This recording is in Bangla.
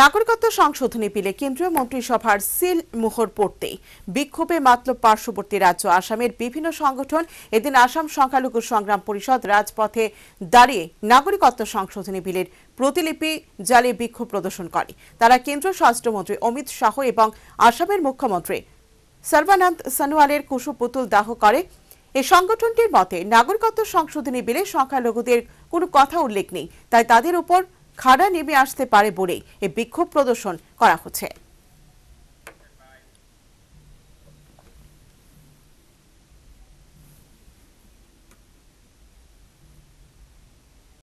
নাগরিকত্ব সংশোধনী বিলে কেন্দ্রীয় মন্ত্রিসভার সিল মোহর পড়তেই বিক্ষোভে মাতল পার্শ্ববর্তী রাজ্য আসামের বিভিন্ন সংগঠন এদিন আসাম সংখ্যালঘু সংগ্রাম পরিষদ রাজপথে দাঁড়িয়ে নাগরিকত্ব সংশোধনী বিলের প্রতিলিপি জ্বালিয়ে বিক্ষোভ প্রদর্শন করে। তারা কেন্দ্রীয় স্বরাষ্ট্রমন্ত্রী অমিত শাহ এবং আসামের মুখ্যমন্ত্রী সর্বানন্দ সনোয়ালের কুশু পুতুল দাহ করে। এই সংগঠনটির মতে, নাগরিকত্ব সংশোধনী বিলে সংখ্যালঘুদের কোনো কথা উল্লেখ নেই, তাই তাদের উপর খাড়া নেমে আসতে পারে বলেই এই বিক্ষোভ প্রদর্শন করা হচ্ছে।